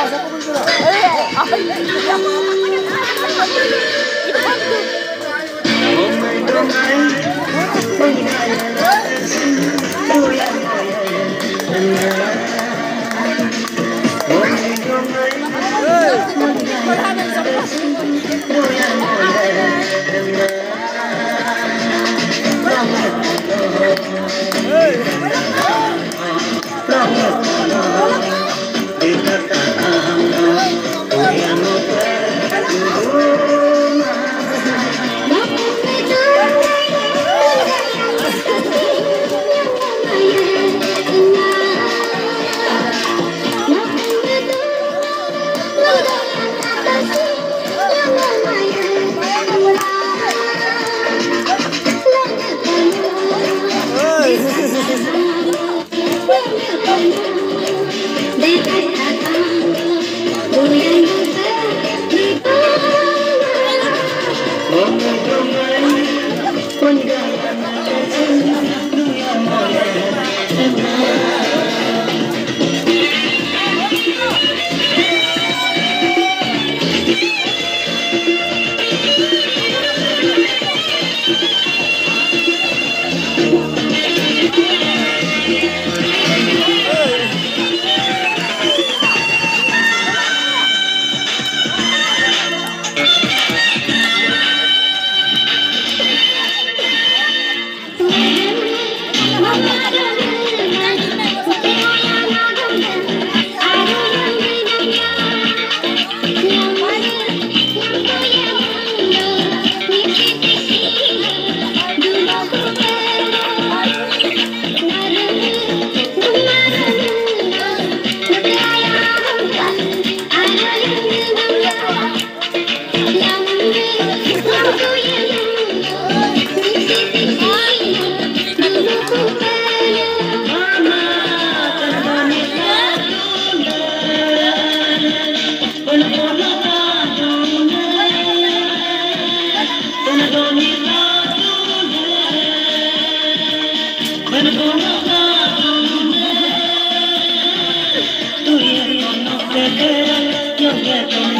Hey! You'll get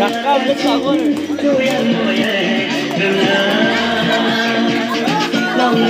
đặt cao lên sợ luôn lòng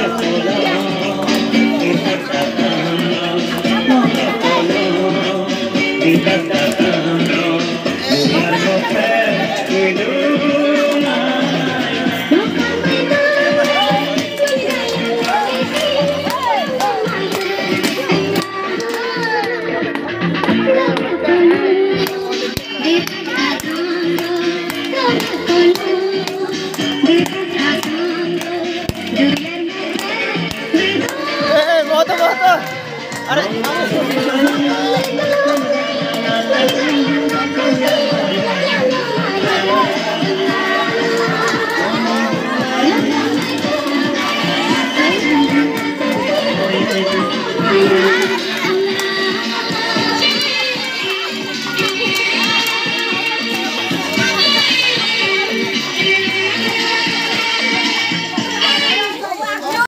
あれ？